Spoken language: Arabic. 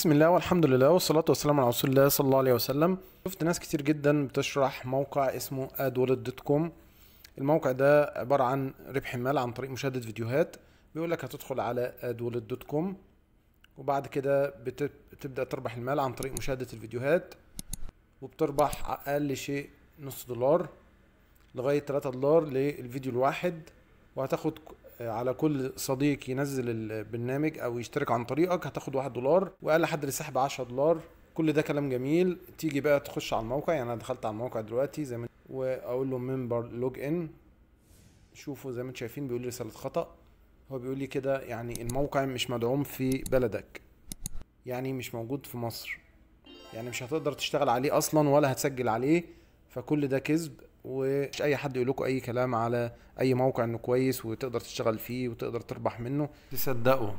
بسم الله والحمد لله والصلاة والسلام على رسول الله صلى الله عليه وسلم. شفت ناس كتير جدا بتشرح موقع اسمه adwallet.com الموقع ده عبارة عن ربح مال عن طريق مشاهدة فيديوهات. بيقول لك هتدخل على adwallet.com وبعد كده بت- بتبدأ تربح المال عن طريق مشاهدة الفيديوهات وبتربح أقل شيء نص دولار لغاية 3 دولار للفيديو الواحد. وهتاخد على كل صديق ينزل البرنامج أو يشترك عن طريقك هتاخد واحد دولار وأقل حد للسحب 10 دولار. كل ده كلام جميل. تيجي بقى تخش على الموقع يعني أنا دخلت على الموقع دلوقتي زي ما وأقول له ممبر لوج ان شوفوا زي ما أنتم شايفين بيقول لي رسالة خطأ. هو بيقول لي كده يعني الموقع مش مدعوم في بلدك. يعني مش موجود في مصر. يعني مش هتقدر تشتغل عليه أصلا ولا هتسجل عليه. فكل ده كذب. ومش أي حد يقول لكم أي كلام على أي موقع إنه كويس وتقدر تشتغل فيه وتقدر تربح منه. تصدقوا.